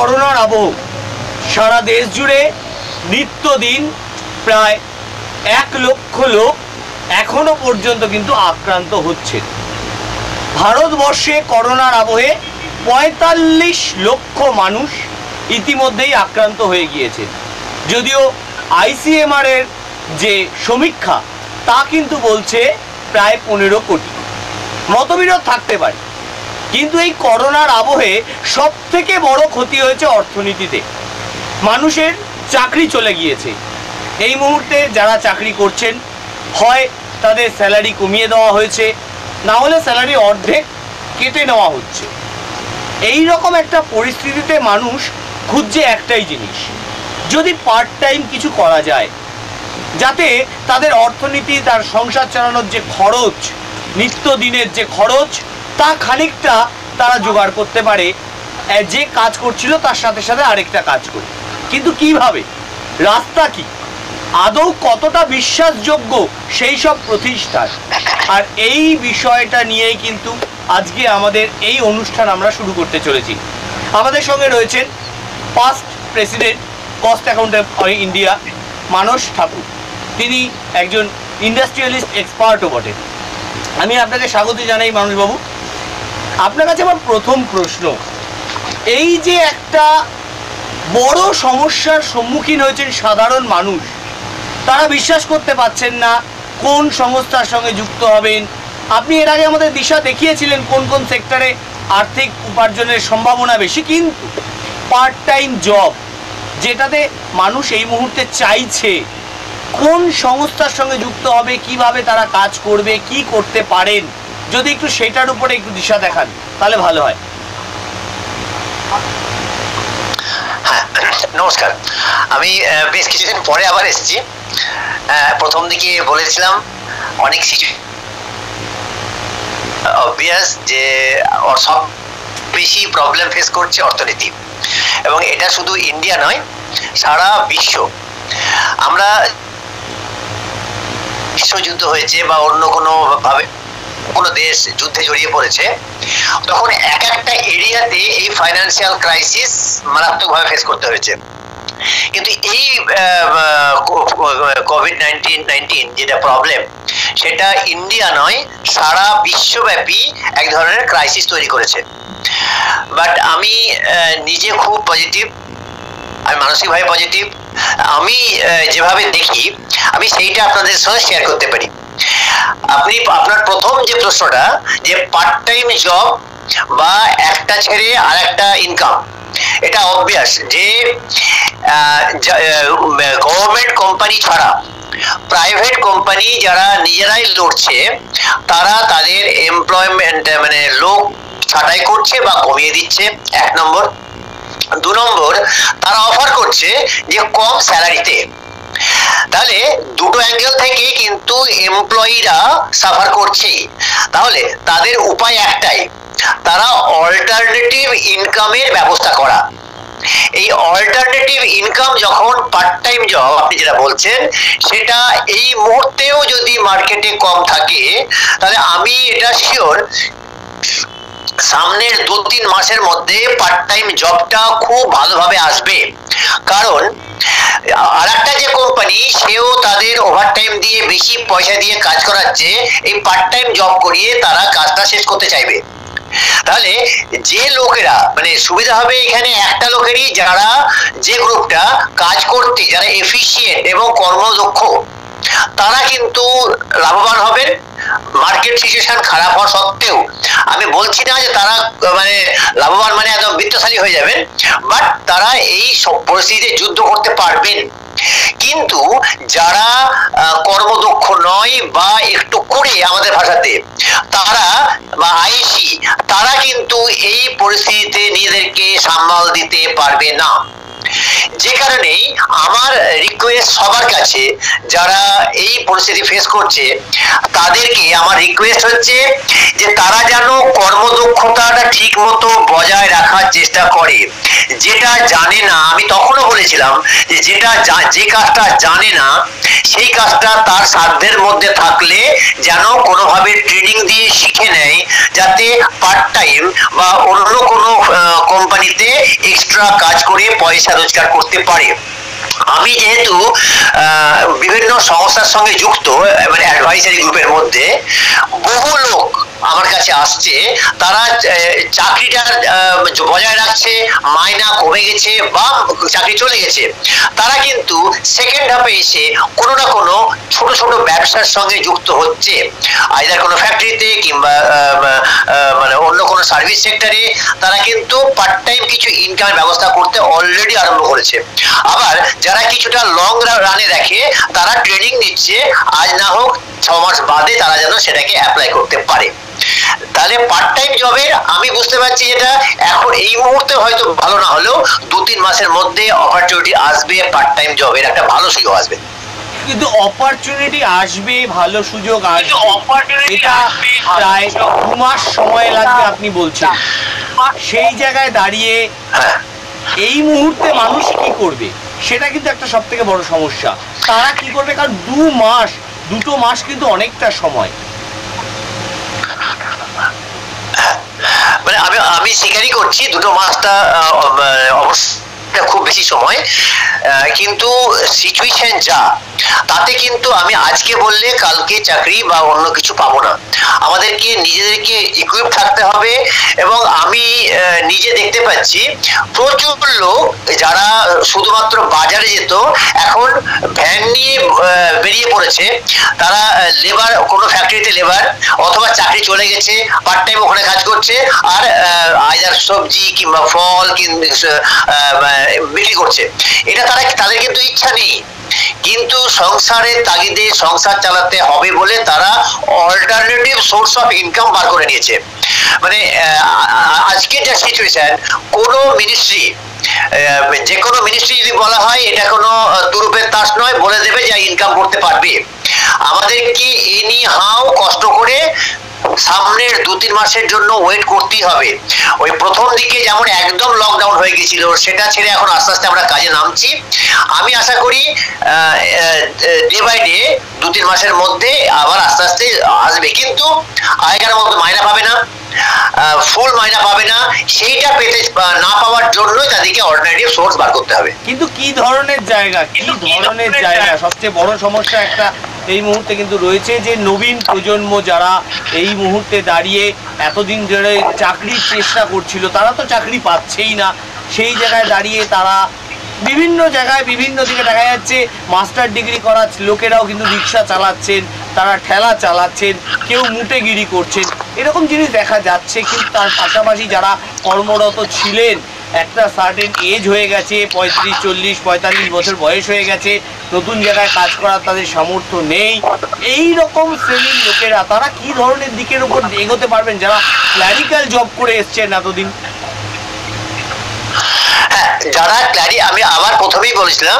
করোনার আবহ। সারা দেশ জুড়ে নিত্যদিন প্রায় এক লক্ষ লোক এখনও পর্যন্ত কিন্তু আক্রান্ত হচ্ছে। ভারতবর্ষে করোনার আবহে পঁয়তাল্লিশ লক্ষ মানুষ ইতিমধ্যেই আক্রান্ত হয়ে গিয়েছে। যদিও আইসিএমআর এর যে সমীক্ষা, তা কিন্তু বলছে প্রায় পনেরো কোটি। মতবিরোধ থাকতে পারে। কিন্তু এই করোনার আবহে সব থেকে বড় ক্ষতি হয়েছে অর্থনীতিতে। মানুষের চাকরি চলে গিয়েছে। এই মুহূর্তে যারা চাকরি করছেন, হয় তাদের স্যালারি কমিয়ে দেওয়া হয়েছে, না হলে স্যালারি অর্ধেক কেটে নেওয়া হচ্ছে। এই রকম একটা পরিস্থিতিতে মানুষ খুঁজছে একটাই জিনিস, যদি পার্ট টাইম কিছু করা যায়, যাতে তাদের অর্থনীতি, তার সংসার চালানোর যে খরচ, নিত্যদিনের যে খরচ তা খানিকটা তারা জোগাড় করতে পারে। যে কাজ করছিল তার সাথে সাথে আরেকটা কাজ করে। কিন্তু কীভাবে? রাস্তা কি? আদৌ কতটা বিশ্বাসযোগ্য সেই সব প্রতিষ্ঠান? আর এই বিষয়টা নিয়েই কিন্তু আজকে আমাদের এই অনুষ্ঠান আমরা শুরু করতে চলেছি। আমাদের সঙ্গে রয়েছেন first president cost accountant of India Manas Thakur. তিনি একজন ইন্ডাস্ট্রিয়ালিস্ট এক্সপার্টও বটে। আমি আপনাকে স্বাগত জানাই মানুষবাবু আপনার কাছে আমার প্রথম প্রশ্ন। এই যে একটা বড় সমস্যার সম্মুখীন হয়েছেন সাধারণ মানুষ, তারা বিশ্বাস করতে পারছেন না কোন সংস্থার সঙ্গে যুক্ত হবেন। আপনি এর আগে আমাদের দিশা দেখিয়েছিলেন কোন কোন সেক্টরে আর্থিক উপার্জনের সম্ভাবনা বেশি, কিন্তু পার্ট টাইম জব যেটাতে মানুষ এই মুহূর্তে চাইছে কোন সংস্থার সঙ্গে যুক্ত হবে, কীভাবে তারা কাজ করবে, কি করতে পারেন যদি একটু সেটার উপরে একটু দিশা দেখান, তাহলে ভালো হয়। হ্যাঁ নমস্কার। আমি বেশ কিছুদিন পরে আবার এসেছি। প্রথম দিকে বলেছিলাম, অনেক অবভিয়াস যে সব বেশি প্রবলেম ফেস করছে অর্থনীতি। এবং এটা শুধু ইন্ডিয়া নয়, সারা বিশ্ব। আমরা, বিশ্বযুদ্ধ হয়েছে বা অন্য কোনো ভাবে কোনো দেশ যুদ্ধে জড়িয়ে পড়েছে, তখন এক একটা এরিয়াতে এই ফাইন্যান্সিয়াল ক্রাইসিস মারাত্মকভাবে ফেস করতে হয়েছে। কিন্তু এই কোভিড নাইন্টিন নাইনটিন যেটা প্রবলেম সেটা ইন্ডিয়া নয়, সারা বিশ্বব্যাপী এক ধরনের ক্রাইসিস তৈরি করেছে। বাট আমি নিজে খুব পজিটিভ আমি মানসিকভাবে পজিটিভ আমি যেভাবে দেখি, আমি সেইটা আপনাদের সঙ্গে শেয়ার করতে পারি। আপনি আপনার প্রথম যে প্রশ্নটা, যে পার্ট টাইম জব বা একটা ছেড়ে আর একটা ইনকাম এটা অবভিয়াস যে গভর্নমেন্ট কোম্পানি ছাড়া প্রাইভেট কোম্পানি যারা নিজেরাই লড়ছে, তারা তাদের এমপ্লয়মেন্ট মানে লোক ছাঁটাই করছে বা কমিয়ে দিচ্ছে, এক নম্বর। দু নম্বর, তারা অফার করছে যে কম স্যালারিতে তাহলে দুটো অ্যাঙ্গেল থেকে কিন্তু এমপ্লয়িরা সাফার করছে তাহলে তাদের উপায় একটাই, তারা অল্টারনেটিভ ইনকামের ব্যবস্থা করা। এই অল্টারনেটিভ ইনকাম যখন পার্ট টাইম জব আপনি যেটা বলছেন, সেটা এই মুহূর্তেও যদি মার্কেটে কম থাকে, তাহলে আমি এটা শিওর সামনের দু তিন মাসের মধ্যে পার্ট টাইম জবটা খুব ভালোভাবে আসবে। কারণ আর একটা যে কোম্পানি সেও তাদের ওভারটাইম দিয়ে বেশি পয়সা দিয়ে কাজ করাচ্ছে, এই পার্ট টাইম জব করিয়ে তারা কাজটা শেষ করতে চাইবে। তাহলে যে লোকেরা মানে সুবিধা হবে এখানে একটা লোকেরই, যারা যে গ্রুপটা কাজ করতে, যারা এফিসিয়েন্ট এবং কর্মদক্ষ তারা কিন্তু লাভবান হবে। মার্কেট সিচুয়েশন খারাপ হওয়া সত্ত্বেও আমি বলছি না যে তারা মানে লাভবান মানে একদম বিত্তশালী হয়ে যাবেন বাট তারা এই সব পরিস্থিতিতে যুদ্ধ করতে পারবেন। কিন্তু যারা কর্মদক্ষ নয় বা একটু করে আমাদের ভাষাতে, তারা বা আইসি তারা কিন্তু এই পরিস্থিতিতে নিজেদেরকে সামাল দিতে পারবে না। যে কারণেই আমার রিকোয়েস্ট সবার কাছে, যারা এই পরিস্থিতি ফেস করছে, তাদেরকে আমার রিকোয়েস্ট হচ্ছে যে তারা যেন কর্মদক্ষতাটা ঠিক মতো বজায় রাখার চেষ্টা করে। যেটা জানে না, আমি তখনও বলেছিলাম যে যেটা যে কাজটা জানে না, সেই কাজটা তার সাধ্যের মধ্যে থাকলে যেন কোনোভাবে ট্রেনিং দিয়ে শিখে নেয়, যাতে পার্ট টাইম বা অন্য কোনো কোম্পানিতে এক্সট্রা কাজ করে পয়সা রোজগার করতে পারে। আমি যেহেতু বিভিন্ন সংস্থার সঙ্গে যুক্ত মানে অ্যাডভাইসারি গ্রুপের মধ্যে, বহু লোক আমার কাছে আসছে, তারা চাকরিটা বজায় রাখছে, মাইনা কমে গেছে বা চাকরি চলে গেছে। তারা কিন্তু সেকেন্ড হাফে এসে কোনো না কোনো ছোট ছোট ব্যবসার সঙ্গে যুক্ত হচ্ছে। আইদার কোনো ফ্যাক্টরিতে কিংবা আহ, আহ, মানে অন্য কোনো সার্ভিস সেক্টরে তারা কিন্তু পার্ট টাইম কিছু ইনকামের ব্যবস্থা করতে অলরেডি আরম্ভ করেছে। আবার যারা কিছুটা লং রানে দেখে, তারা ট্রেনিং নিচ্ছে, আজ না হোক ছ মাস বাদে তারা যেন সেটাকে অ্যাপ্লাই করতে পারে। তাহলে পার্ট টাইম জবের আমি বুঝতে পারছি এটা এখন এই মুহূর্তে হয়তো ভালো না হলেও দু তিন মাসের মধ্যে অপরচুনিটি আসবে পার্ট টাইম জবের একটা ভালো সুযোগ আসবে। কিন্তু অপরচুনিটি আসবে ভালো সুযোগ আসবে এটা প্রায় দু মাস সময় লাগবে আপনি বলছেন। সেই জায়গায় দাঁড়িয়ে এই মুহূর্তে মানুষ কি করবে? সেটা কিন্তু একটা সব থেকে বড় সমস্যা। তারা কি করবে? কারণ দু মাস দুটো মাস কিন্তু অনেকটা সময়। মানে আমি আমি স্বীকারই করছি দুটো মাসটা আহ, অবশ্য খুব বেশি সময় কিন্তু সিচুয়েশন যা, তাতে কিন্তু আমি আজকে বললে কালকে চাকরি বা অন্য কিছু পাবো না। আমাদেরকে নিজেদেরকে ইকুইপ থাকতে হবে এবং আমি নিজে দেখতে পাচ্ছি প্রচুর লোক যারা শুধুমাত্র বাজারে যেত, এখন ভ্যান নিয়ে বেরিয়ে পড়েছে। তারা লেবার কোনো ফ্যাক্টরিতে লেবার অথবা চাকরি চলে গেছে পার্ট টাইম ওখানে কাজ করছে, আর আইদার সবজি কিংবা ফল কিংবা বিক্রি করছে। এটা তারা তাদের কিন্তু ইচ্ছা নেই। কিন্তু সংসারের তাগিদে সংসার চালাতে হবে বলে তারা অল্টারনেটিভ সোর্স অফ ইনকাম বার করে নিয়েছে। মানে আহ, আ- আজকের যা সিচুয়েশন কোনো মিনিস্ট্রি যে কোনো মিনিস্ট্রি যদি বলা হয় এটা কোনো আহ, তুরুপের তাস নয় বলে দেবে যা ইনকাম করতে পারবে। আমাদেরকে এনি হাও কষ্ট করে সামনের দু তিন মাসের জন্য ওয়েট করতেই হবে। ওই প্রথম দিকে যেমন একদম লকডাউন হয়ে গেছিল সেটা ছেড়ে এখন আস্তে আস্তে আমরা কাজে নামছি। আমি আশা করি ডে বাই ডে দু তিন মাসের মধ্যে আবার আস্তে আস্তে আসবে। কিন্তু আগেকার মতো মাইনা পাবে না ফুল মাইনা পাবে না। সেইটা পেতে না পাওয়ার জন্যই তাদেরকে অল্টারনেটিভ সোর্স বার করতে হবে। কিন্তু কি ধরনের জায়গা? কি ধরনের জায়গা? সবচেয়ে বড় সমস্যা একটা এই মুহূর্তে কিন্তু রয়েছে যে নবীন প্রজন্ম যারা এই মুহূর্তে দাঁড়িয়ে এতদিন ধরে চাকরির চেষ্টা করছিল, তারা তো চাকরি পাচ্ছেই না। সেই জায়গায় দাঁড়িয়ে তারা বিভিন্ন জায়গায়, বিভিন্ন দিকে দেখা যাচ্ছে মাস্টার ডিগ্রি করা লোকেরাও কিন্তু রিক্সা চালাচ্ছেন, তারা ঠেলা চালাচ্ছেন, কেউ মুটেগিরি করছেন। এরকম জিনিস দেখা যাচ্ছে, কিন্তু তার পাশাপাশি যারা কর্মরত ছিলেন একটা সার্টেন এজ হয়ে গেছে, পঁয়ত্রিশ, চল্লিশ, পঁয়তাল্লিশ বছর বয়স হয়ে গেছে, নতুন জায়গায় কাজ করার তাদের সামর্থ্য নেই। এই রকম শ্রেণির লোকেরা, তারা কি ধরনের দিকের উপর এগোতে পারবেন? যারা ক্ল্যারিক্যাল জব করে এসছেন এতদিন। হ্যাঁ যারা ক্ল্যারি আমি আবার প্রথমেই বলেছিলাম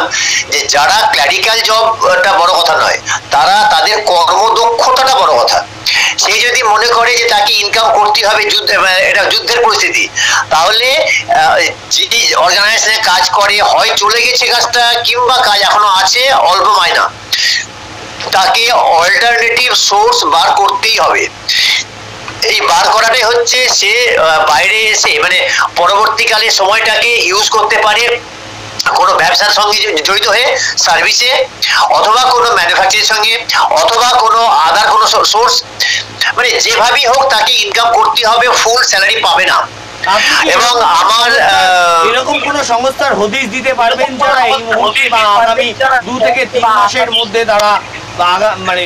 যে যারা ক্ল্যারিক্যাল জবটা বড় কথা নয় তারা তাদের কর্মদক্ষতাটা বড় কথা। সে যদি মনে করে যে তাকে ইনকাম করতে হবে যুদ্ধ এটা যুদ্ধের পরিস্থিতি তাহলে আহ, যে অর্গানাইজেশনে কাজ করে হয় চলে গেছে কাজটা কিংবা কাজ এখনও আছে অল্প মাইনা তাকে অল্টারনেটিভ সোর্স বার করতেই হবে। এই বার করাটাই হচ্ছে সে বাইরে এসে মানে পরবর্তীকালে সময়টাকে ইউজ করতে পারে কোনো ব্যবসার সঙ্গে জড়িত হয়ে সার্ভিসে অথবা কোনো ম্যানুফ্যাকচারের সঙ্গে, অথবা কোনো আদার কোনো সোর্স মানে যেভাবেই হোক তাকে ইনকাম করতে হবে ফুল স্যালারি পাবে না। এবং আমার, এরকম কোন সংস্থার হদিশ দিতে পারবেন যারা এই মুহূর্তে বা আগামী দু থেকে তিন মাসের মধ্যে তারা মানে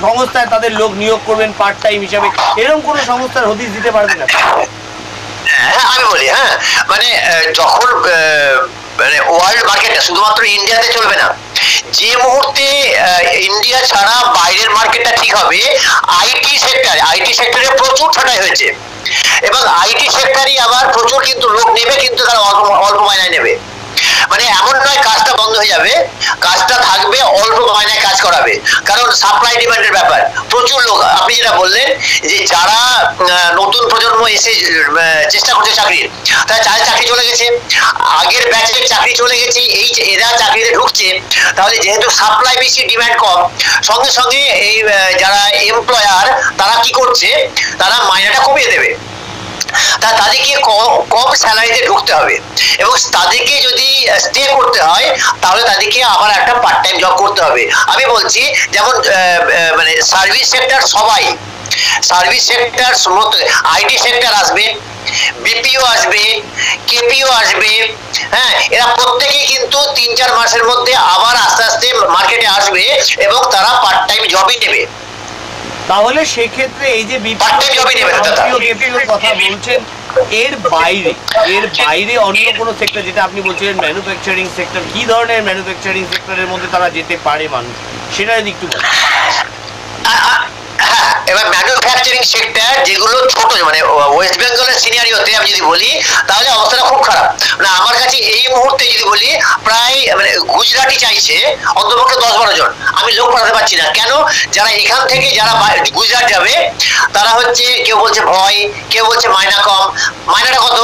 সংস্থায় তাদের লোক নিয়োগ করবেন পার্ট টাইম হিসাবে এরকম কোন সংস্থার হদিশ দিতে পারবেন আপনি? হ্যাঁ আমি বলি হ্যাঁ মানে যখন মানে ওয়ার্ল্ড মার্কেটে শুধুমাত্র ইন্ডিয়াতে চলবে না যে মুহূর্তে ইন্ডিয়া ছাড়া বাইরের মার্কেটটা ঠিক হবে আইটি সেক্টর আইটি সেক্টরে প্রচুর ছাঁটাই হয়েছে এবং আইটি সেক্টরই আবার প্রচুর কিন্তু লোক নেবে কিন্তু তারা অল্প অল্প মাইনায় নেবে। মানে এমন নয় কাজটা বন্ধ হয়ে যাবে, কাজটা থাকবে, অল্প মাইনায় কাজ করাবে। কারণ সাপ্লাই ডিমান্ডের ব্যাপার। প্রচুর লোক, আপনি যেটা বললেন যে যারা নতুন প্রজন্ম এসে চেষ্টা করছে চাকরির, তারা যাদের চাকরি চলে গেছে। আগের ব্যাচের চাকরি চলে গেছে, এই এরা চাকরিতে ঢুকছে, তাহলে যেহেতু সাপ্লাই বেশি ডিমান্ড কম, সঙ্গে সঙ্গে এই যারা এমপ্লয়ার তারা কি করছে? তারা মাইনাটা কমিয়ে দেবে। তাদেরকে কম স্যালারিতে ঢুকতে হবে। এবং তাদেরকে যদি স্টে করতে হয়, তাহলে তাদেরকে আবার একটা পার্ট টাইম জব করতে হবে। আমি বলছি, যেমন মানে সার্ভিস সেক্টর সবাই সার্ভিস সেক্টর আইটি সেক্টর আসবে বিপিও আসবে কেপিও আসবে হ্যাঁ এরা প্রত্যেকেই কিন্তু তিন চার মাসের মধ্যে আবার আস্তে আস্তে মার্কেটে আসবে এবং তারা পার্ট টাইম জবই নেবে। তাহলে সেক্ষেত্রে এই যে। বিপিওর কথা বলছেন এর বাইরে এর বাইরে অন্য কোনো সেক্টর যেটা আপনি বলছিলেন ম্যানুফ্যাকচারিং সেক্টর কি ধরনের ম্যানুফ্যাকচারিং সেক্টরের মধ্যে তারা যেতে পারে মানুষ সেটা যদি একটু এবার ম্যানুফ্যাকচারিং সেক্টর যেগুলো ছোট মানে ওয়েস্ট বেঙ্গলের সিনিয়রিওতে আমি যদি বলি, তাহলে অবস্থাটা খুব খারাপ। মানে আমার কাছে এই মুহূর্তে যদি বলি, প্রায় মানে গুজরাটি চাইছে অন্তপক্ষে দশ বারো জন। আমি লোক পাঠাতে পারছি না। কেন? যারা এখান থেকে যারা গুজরাট যাবে, তারা হচ্ছে, কেউ বলছে ভয়, কেউ বলছে মাইনা কম। মাইনাটা কত?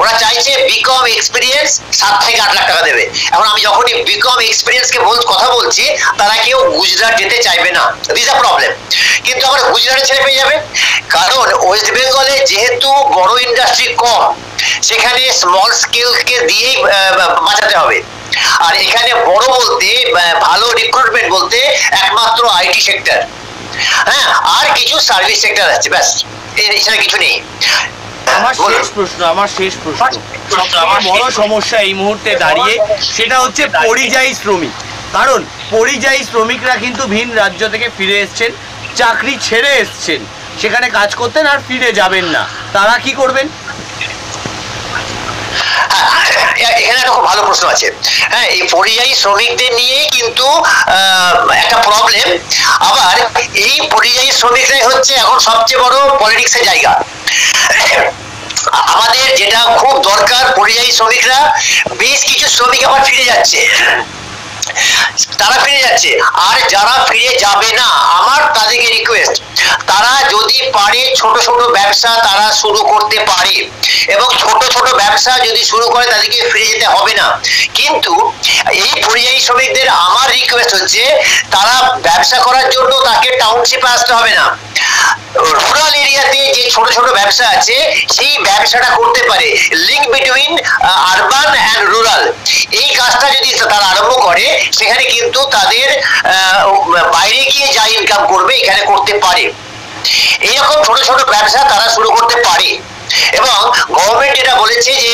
ওরা চাইছে বিকম এক্সপিরিয়েন্স সাত থেকে আট লাখ টাকা দেবে। এখন আমি যখনই বিকম এক্সপিরিয়েন্সকে বল কথা বলছি, তারা কেউ গুজরাট যেতে চাইবে না। দিস আ প্রবলেম কিন্তু আমরা গুজরাটে ছেড়ে পেয়ে যাবে। কারণ ওয়েস্ট বেঙ্গলে যেহেতু বড় ইন্ডাস্ট্রি কম, সেখানে স্মল স্কেলকে দিয়েই বাঁচাতে হবে। আর এখানে বড় বলতে ভালো রিক্রুটমেন্ট বলতে একমাত্র আইটি সেক্টর হ্যাঁ আর কিছু সার্ভিস সেক্টর আছে, ব্যাস। এছাড়া কিছু নেই। আমার শেষ প্রশ্ন আমার শেষ প্রশ্ন। সবথেকে বড় সমস্যা এই মুহূর্তে দাঁড়িয়ে সেটা হচ্ছে পরিযায়ী শ্রমিক। কারণ পরিযায়ী শ্রমিকরা কিন্তু ভিন রাজ্য থেকে ফিরে এসছেন চাকরি ছেড়ে এসছেন। সেখানে কাজ করতেন আর ফিরে যাবেন না। তারা কি করবেন? এখানে একটা খুব ভালো প্রশ্ন আছে। হ্যাঁ এই পরিযায়ী শ্রমিকদের নিয়েই কিন্তু একটা প্রবলেম আবার এই পরিযায়ী শ্রমিকরাই হচ্ছে এখন সবচেয়ে বড় পলিটিক্সের জায়গা। আমাদের যেটা খুব দরকার পরিযায়ী শ্রমিকরা, বেশ কিছু শ্রমিক আবার ফিরে যাচ্ছে। তারা ফিরে যাচ্ছে। আর যারা ফিরে যাবে না, আমার তাদেরকে রিকোয়েস্ট তারা যদি পারে ছোট ছোট ব্যবসা তারা শুরু করতে পারে। এবং ছোট ছোট ব্যবসা যদি শুরু করে, তাদেরকে ফিরে যেতে হবে না। কিন্তু এই পরিযায়ী শ্রমিকদের আমার রিকোয়েস্ট হচ্ছে, তারা ব্যবসা করার জন্য তাকে টাউনশিপে আসতে হবে না। রুরাল এরিয়াতে যে ছোট ছোট ব্যবসা আছে, সেই ব্যবসাটা করতে পারে। Link between urban and rural এই কাজটা যদি তারা আরম্ভ করে সেখানে কিন্তু তাদের বাইরে গিয়ে যা ইনকাম করবে এখানে করতে পারে। এইরকম ছোট ছোট ব্যবসা তারা শুরু করতে পারে। এবং গভর্নমেন্ট যেটা বলেছে যে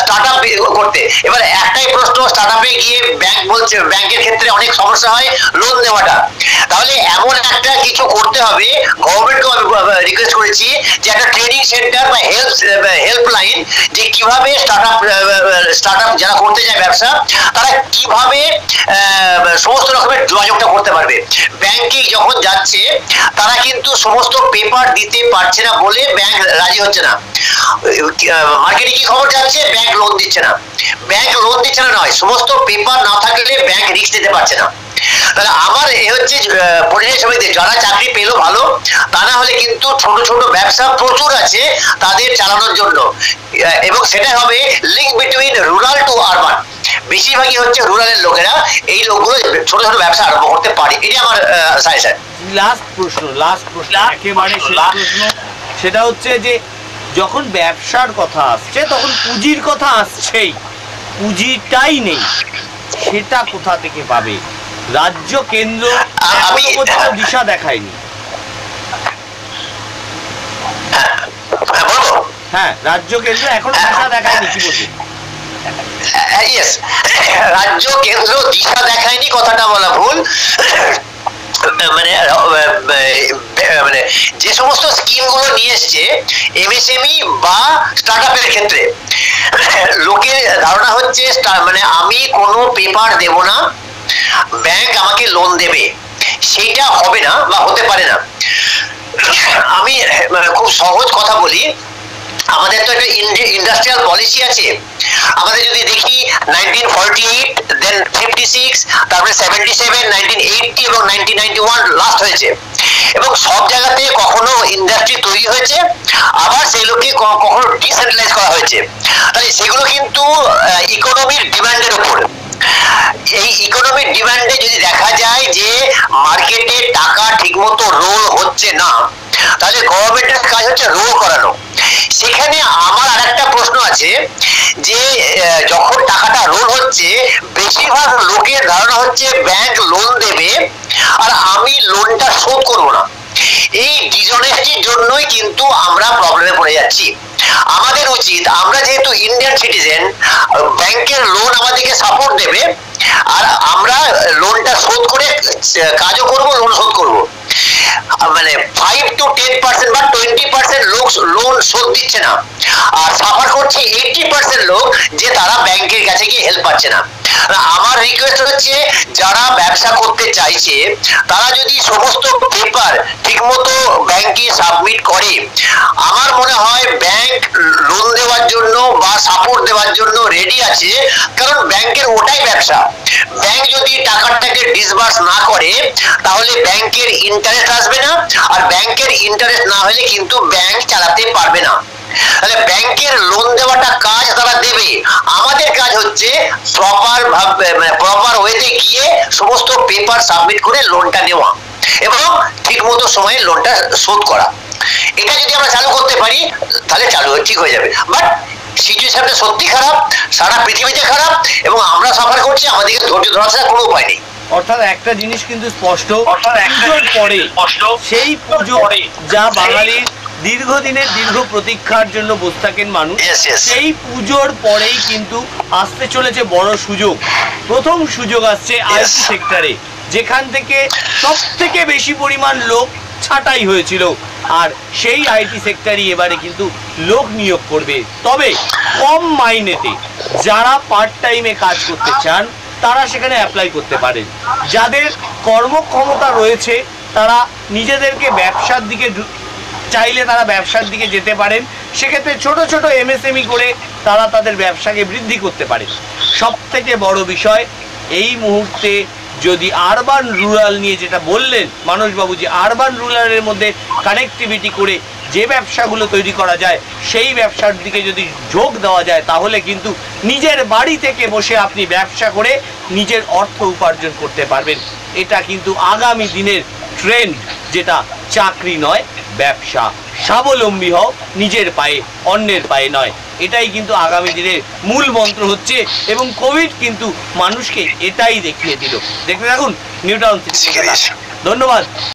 স্টার্ট আপ করতে। এবার একটাই প্রশ্ন স্টার্ট আপে গিয়ে ব্যাংক বলছে ব্যাংকের ক্ষেত্রে অনেক সমস্যা হয় লোন দেওয়াটা তাহলে এমন একটা কিছু করতে হবে গভর্নমেন্টকে আমি রিকোয়েস্ট করেছি যে একটা ট্রেনিং সেন্টার বা হেল্প হেল্পলাইন যে কীভাবে স্টার্ট আপ স্টার্ট আপ যারা করতে যায় ব্যবসা, তারা কীভাবে সমস্ত রকমের যোগাযোগটা করতে পারবে। ব্যাংকে যখন যাচ্ছে, তারা কিন্তু সমস্ত পেপার দিতে পারছে না বলে ব্যাংক রাজি হচ্ছে না। মার্কেটে কি খবর যাচ্ছে? ব্যাংক লোন দিচ্ছে না। ব্যাংক লোন দিচ্ছে না নয় সমস্ত পেপার না থাকলে ব্যাংক রিস্ক দিতে পারছে না। তাহলে আমার এ হচ্ছে পরিযায়ী শ্রমিকদের যারা চাকরি পেল ভালো তা না হলে কিন্তু ছোট ছোট ব্যবসা প্রচুর আছে তাদের চালানোর জন্য। এবং সেটা হবে link between rural to urban বেশিরভাগই হচ্ছে রুরালের লোকেরা এই লোকগুলো ছোট ছোট ব্যবসা আরম্ভ করতে পারে। এটা আমার সাজেশন লাস্ট প্রশ্ন লাস্ট প্রশ্ন একেবারে প্রশ্ন। সেটা হচ্ছে যে যখন ব্যবসার কথা আসছে তখন পুঁজির কথা আসছেই। পুঁজিটাই নেই। সেটা কোথা থেকে পাবে? রাজ্য কেন্দ্র পর্যন্ত দিশা দেখায়নি। হ্যাঁ হ্যাঁ রাজ্য কেন্দ্র এখনও দিশা দেখায়নি কি বলবেন রাজ্য কেন্দ্র দিশা দেখায়নি কথাটা বলা ভুল। মানে মানে যে সমস্ত স্কিমগুলো নিয়ে এসছে এমএসএমই বা স্টার্টআপের ক্ষেত্রে, লোকের ধারণা হচ্ছে মানে আমি কোনো পেপার দেব না ব্যাংক আমাকে লোন দেবে, সেটা হবে না বা হতে পারে না। আমি খুব সহজ কথা বলি আমাদের তো একটা ইন্ডাস্ট্রিয়াল পলিসি আছে। আমাদের যদি দেখি nineteen forty eight then fifty six তারপরে সেভেন্টি সেভেন নাইনটিন এইটটি এবং নাইনটিন নাইনটি ওয়ান লাস্ট হয়েছে। এবং সব জায়গাতে কখনো ইন্ডাস্ট্রি তৈরি হয়েছে, আবার সেগুলোকে কখনো ডিসেন্ট্রালাইজ করা হয়েছে। তাই সেগুলো কিন্তু ইকোনমির ডিমান্ডের উপর। এই ইকোনমিক ডিমান্ডে যদি দেখা যায় যে মার্কেটে টাকা ঠিকমতো রোল হচ্ছে না, তাহলে গভর্নমেন্টের কাজ হচ্ছে রোল করানো। সেখানে আমার আর একটা প্রশ্ন আছে যে যখন টাকাটা রোল হচ্ছে, বেশিরভাগ লোকের ধারণা হচ্ছে ব্যাংক লোন দেবে, আর আমি লোনটা শোধ করব না। এই ডিসঅনেস্টির জন্যই কিন্তু আমরা প্রবলেমে পড়ে যাচ্ছি। আমাদের উচিত, আমরা যেহেতু ইন্ডিয়ান সিটিজেন ব্যাংকের লোন আমাদেরকে সাপোর্ট দেবে আর আমরা লোনটা শোধ করে কাজও করব লোন শোধ করব। মানে ফাইভ টু টেন পার্সেন্ট বা টোয়েন্টি পার্সেন্ট লোক লোন শোধ দিচ্ছে না। আর সাফার করছে এইটি পার্সেন্ট লোক যে তারা ব্যাংকের কাছে গিয়ে হেল্প পাচ্ছে না। আমার রিকোয়েস্ট হচ্ছে, যারা ব্যবসা করতে চাইছে, তারা যদি সমস্ত পেপার ঠিকমতো ব্যাংকে সাবমিট করে, আমার মনে হয় ব্যাংক লোন দেওয়ার জন্য বা সাপোর্ট দেওয়ার জন্য রেডি আছে, কারণ ব্যাংকের ওটাই ব্যবসা। ব্যাংক যদি টাকাটাকে ডিসবার্স না করে, তাহলে ব্যাংকের ইন্টারেস্ট আসবে না, আর ব্যাংকের ইন্টারেস্ট না হলে কিন্তু ব্যাংক চালাতে পারবে না। তাহলে ব্যাংকের লোন দেওয়াটা কাজ তারা দেবে। আমাদের কাজ হচ্ছে প্রপার প্রপার ওয়েতে গিয়ে সমস্ত পেপার সাবমিট করে লোনটা নেওয়া এবং ঠিক মতো সময়ে লোনটা শোধ করা। এটা যদি আমরা চালু করতে পারি, তাহলে চালু, ঠিক হয়ে যাবে। বাট সিচুয়েশনটা সত্যি খারাপ সারা পৃথিবীতে খারাপ এবং আমরা সাফার করছি আমাদেরকে ধৈর্য ধরা ছাড়া কোনো উপায় নেই। অর্থাৎ একটা জিনিস কিন্তু স্পষ্ট পুজোর পরে স্পষ্ট সেই পুজো যা বাঙালির দীর্ঘদিনের দীর্ঘ প্রতীক্ষার জন্য বসে থাকেন মানুষ. সেই পুজোর পরেই কিন্তু আসতে চলেছে বড় সুযোগ। প্রথম সুযোগ আসছে আইটি সেক্টরে যেখান থেকে সব থেকে বেশি পরিমাণ লোক ছাঁটাই হয়েছিল। আর সেই আইটি সেক্টরই এবারে কিন্তু লোক নিয়োগ করবে। তবে কম মাইনেতে যারা পার্ট টাইমে কাজ করতে চান, তারা সেখানে অ্যাপ্লাই করতে পারেন। যাদের কর্মক্ষমতা রয়েছে, তারা নিজেদেরকে ব্যবসার দিকে চাইলে তারা ব্যবসার দিকে যেতে পারেন। সেক্ষেত্রে ছোট ছোট এমএসএমই করে তারা তাদের ব্যবসাকে বৃদ্ধি করতে পারে। সব থেকে বড় বিষয়, এই মুহূর্তে যদি আরবান রুরাল নিয়ে যেটা বললেন, মানসবাবু, যে আরবান রুরালের মধ্যে কানেক্টিভিটি করে যে ব্যবসাগুলো তৈরি করা যায়, সেই ব্যবসার দিকে যদি যোগ দেওয়া যায়, তাহলে কিন্তু নিজের বাড়ি থেকে বসে আপনি ব্যবসা করে নিজের অর্থ উপার্জন করতে পারবেন। এটা কিন্তু আগামী দিনের ট্রেন্ড যেটা চাকরি নয়, ব্যবসা। স্বাবলম্বী হও নিজের পায়ে অন্যের পায়ে নয়। এটাই কিন্তু আগামী দিনের মূল মন্ত্র হচ্ছে এবং কোভিড কিন্তু মানুষকে এটাই দেখিয়ে দিল। দেখতে থাকুন নিউটাউন ধন্যবাদ।